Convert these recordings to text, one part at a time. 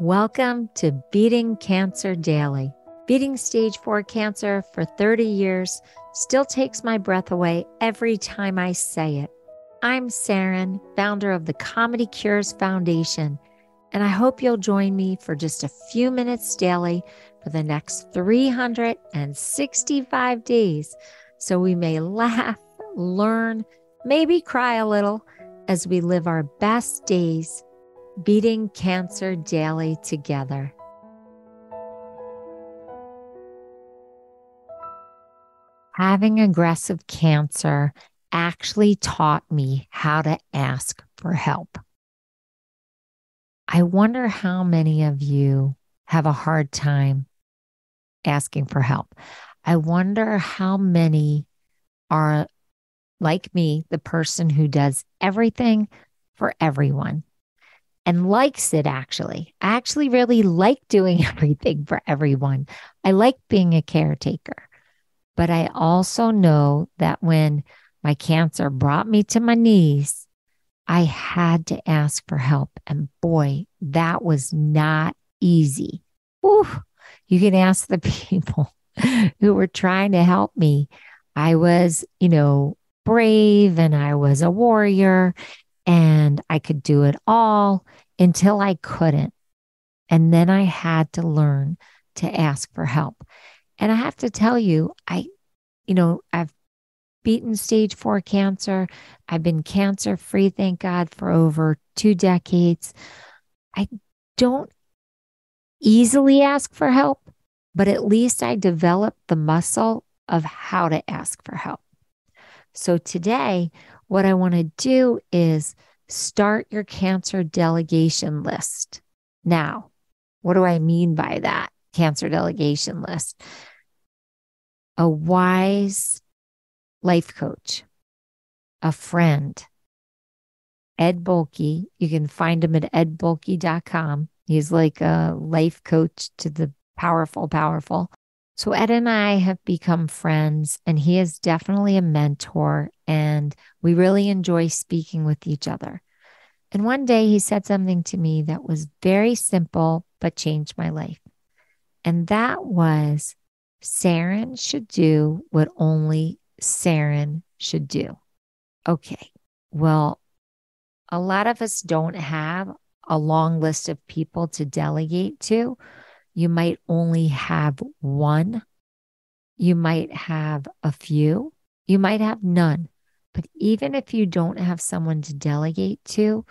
Welcome to Beating Cancer Daily. Beating stage four cancer for 30 years still takes my breath away every time I say it. I'm Saranne, founder of the Comedy Cures Foundation, and I hope you'll join me for just a few minutes daily for the next 365 days so we may laugh, learn, maybe cry a little as we live our best days beating cancer daily together. Having aggressive cancer actually taught me how to ask for help. I wonder how many of you have a hard time asking for help. I wonder how many are like me, the person who does everything for everyone and likes it actually. I actually really like doing everything for everyone. I like being a caretaker. But I also know that when my cancer brought me to my knees, I had to ask for help. And boy, that was not easy. You can ask the people who were trying to help me. I was, you know, brave and I was a warrior and I could do it all until I couldn't. And then I had to learn to ask for help. And I have to tell you, I, you know, I've beaten stage four cancer. I've been cancer free, thank God, for over two decades. I don't easily ask for help, but at least I developed the muscle of how to ask for help. So today, what I want to do is start your cancer delegation list. Now, what do I mean by that? Cancer delegation list. A wise life coach, a friend, Ed Bulkey. You can find him at edbulkey.com. He's like a life coach to the powerful, powerful. So Ed and I have become friends, and he is definitely a mentor, and we really enjoy speaking with each other. And one day he said something to me that was very simple, but changed my life. And that was Saranne should do what only Saranne should do. Okay. Well, a lot of us don't have a long list of people to delegate to you might only have one. You might have a few. You might have none. But even if you don't have someone to delegate to,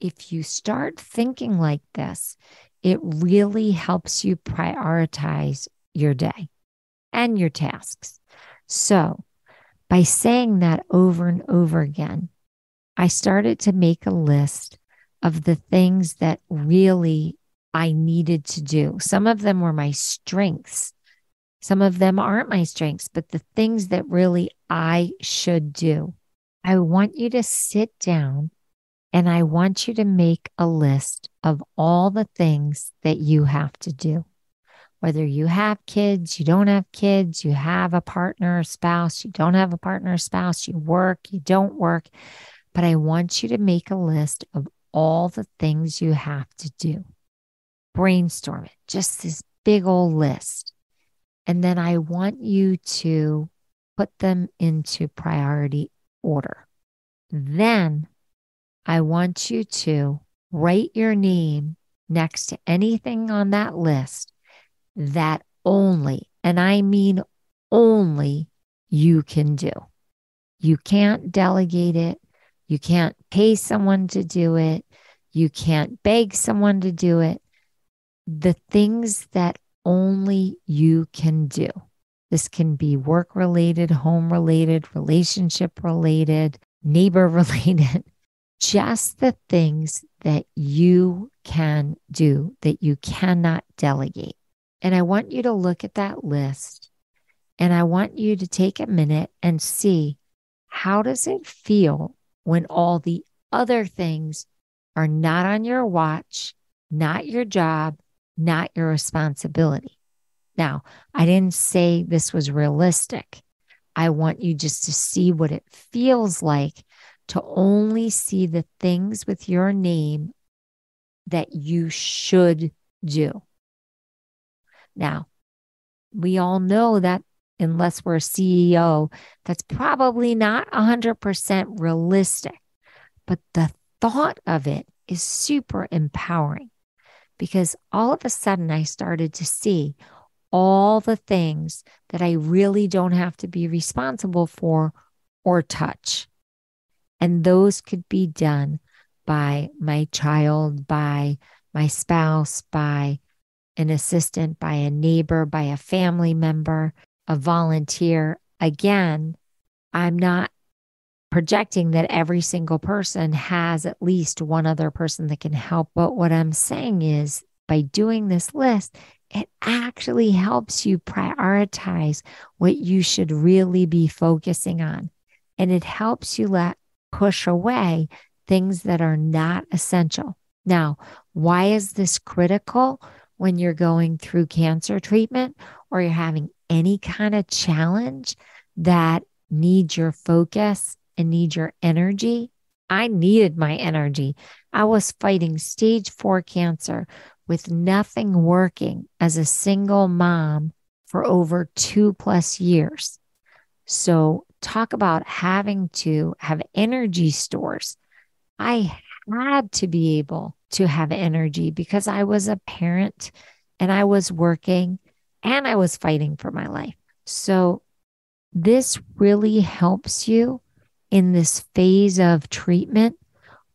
if you start thinking like this, it really helps you prioritize your day and your tasks. So, by saying that over and over again, I started to make a list of the things that really I needed to do. Some of them were my strengths. Some of them aren't my strengths, but the things that really I should do. I want you to sit down and I want you to make a list of all the things that you have to do. Whether you have kids, you don't have kids, you have a partner or spouse, you don't have a partner or spouse, you work, you don't work. But I want you to make a list of all the things you have to do brainstorm it, just this big old list. And then I want you to put them into priority order. Then I want you to write your name next to anything on that list that only, and I mean only, you can do. You can't delegate it. You can't pay someone to do it. You can't beg someone to do it the things that only you can do. This can be work related, home related, relationship related, neighbor related, just the things that you can do that you cannot delegate. And I want you to look at that list and I want you to take a minute and see how does it feel when all the other things are not on your watch, not your job, not your responsibility. Now, I didn't say this was realistic. I want you just to see what it feels like to only see the things with your name that you should do. Now, we all know that unless we're a CEO, that's probably not 100% realistic. But the thought of it is super empowering because all of a sudden I started to see all the things that I really don't have to be responsible for or touch. And those could be done by my child, by my spouse, by an assistant, by a neighbor, by a family member, a volunteer. Again, I'm not projecting that every single person has at least one other person that can help. But what I'm saying is by doing this list, it actually helps you prioritize what you should really be focusing on. And it helps you let push away things that are not essential. Now, why is this critical when you're going through cancer treatment or you're having any kind of challenge that needs your focus and need your energy? I needed my energy. I was fighting stage four cancer with nothing working as a single mom for over two plus years. So, talk about having to have energy stores. I had to be able to have energy because I was a parent and I was working and I was fighting for my life. So, this really helps you in this phase of treatment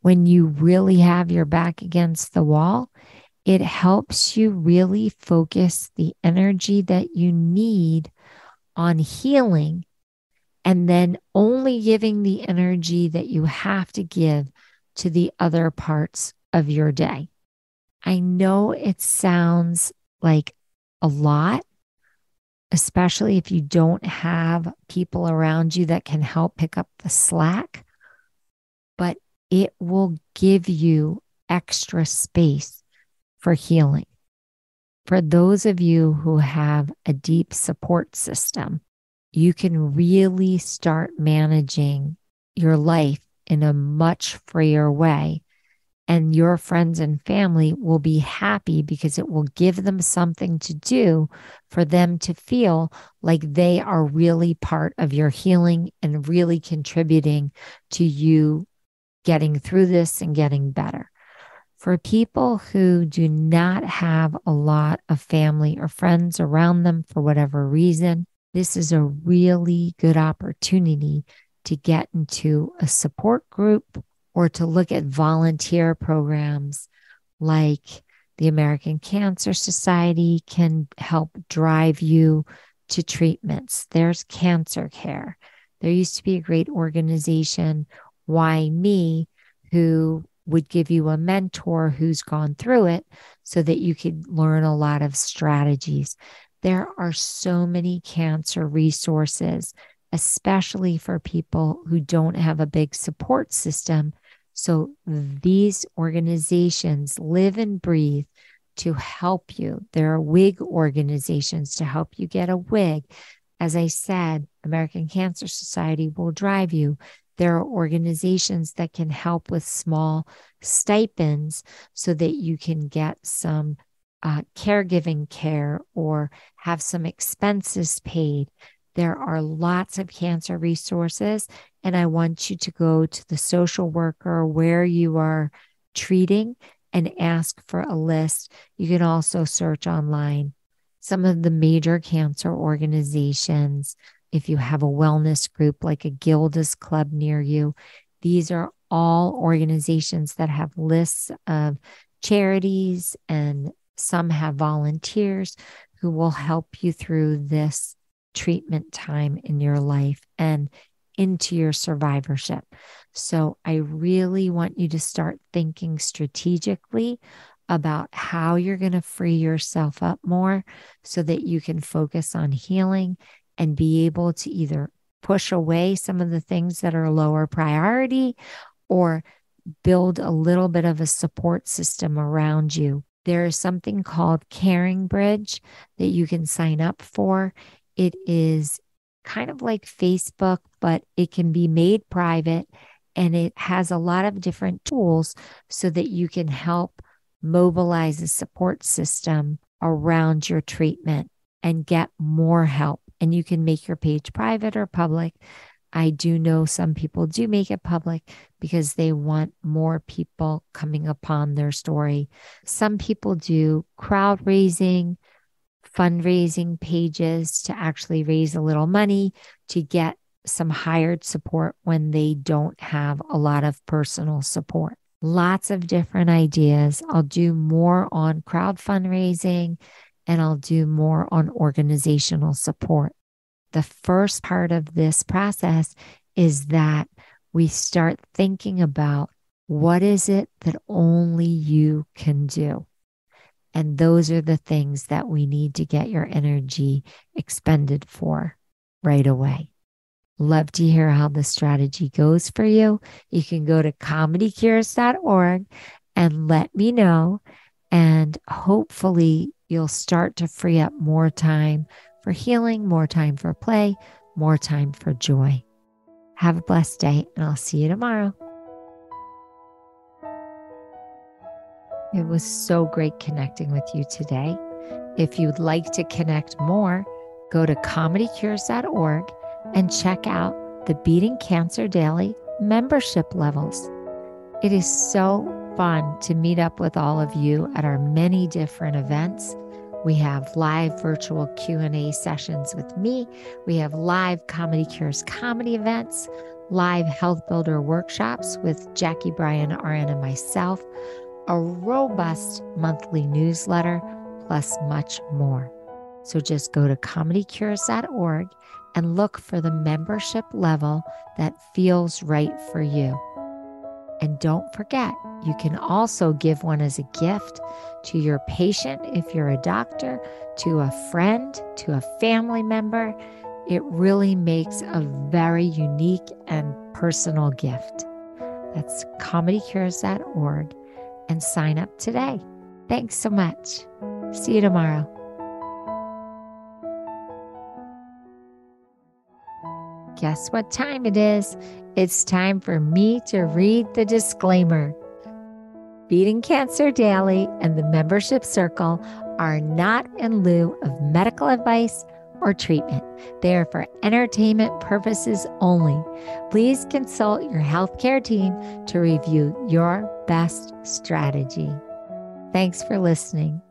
when you really have your back against the wall. It helps you really focus the energy that you need on healing and then only giving the energy that you have to give to the other parts of your day. I know it sounds like a lot, especially if you don't have people around you that can help pick up the slack, but it will give you extra space for healing. For those of you who have a deep support system, you can really start managing your life in a much freer way. And your friends and family will be happy because it will give them something to do for them to feel like they are really part of your healing and really contributing to you getting through this and getting better. For people who do not have a lot of family or friends around them for whatever reason, this is a really good opportunity to get into a support group or to look at volunteer programs like the American Cancer Society can help drive you to treatments. There's cancer care. There used to be a great organization, Why Me, who would give you a mentor who's gone through it so that you could learn a lot of strategies. There are so many cancer resources, especially for people who don't have a big support system. So these organizations live and breathe to help you. There are wig organizations to help you get a wig. As I said, American Cancer Society will drive you. There are organizations that can help with small stipends so that you can get some uh, caregiving care or have some expenses paid. There are lots of cancer resources, and I want you to go to the social worker where you are treating and ask for a list. You can also search online some of the major cancer organizations. If you have a wellness group like a Gilda's Club near you, these are all organizations that have lists of charities and some have volunteers who will help you through this treatment time in your life and into your survivorship. So I really want you to start thinking strategically about how you're going to free yourself up more so that you can focus on healing and be able to either push away some of the things that are lower priority or build a little bit of a support system around you there is something called Caring Bridge that you can sign up for. It is kind of like Facebook, but it can be made private and it has a lot of different tools so that you can help mobilize a support system around your treatment and get more help. And you can make your page private or public. I do know some people do make it public because they want more people coming upon their story. Some people do crowd raising, fundraising pages to actually raise a little money to get some hired support when they don't have a lot of personal support. Lots of different ideas. I'll do more on crowd fundraising and I'll do more on organizational support. The first part of this process is that we start thinking about what is it that only you can do? And those are the things that we need to get your energy expended for right away. Love to hear how the strategy goes for you. You can go to comedycures.org and let me know. And hopefully, you'll start to free up more time for healing, more time for play, more time for joy. Have a blessed day, and I'll see you tomorrow. It was so great connecting with you today. If you'd like to connect more, go to comedycures.org and check out the Beating Cancer Daily membership levels. It is so fun to meet up with all of you at our many different events. We have live virtual Q&A sessions with me. We have live Comedy Cures comedy events, live health builder workshops with Jackie Bryan RN and myself, a robust monthly newsletter, plus much more. So just go to comedycures.org and look for the membership level that feels right for you. And don't forget, you can also give one as a gift to your patient if you're a doctor, to a friend, to a family member. It really makes a very unique and personal gift. That's comedycures.org and sign up today. Thanks so much. See you tomorrow. Guess what time it is? It's time for me to read the disclaimer. Beating Cancer Daily and the Membership Circle are not in lieu of medical advice or treatment. They are for entertainment purposes only. Please consult your healthcare team to review your best strategy. Thanks for listening.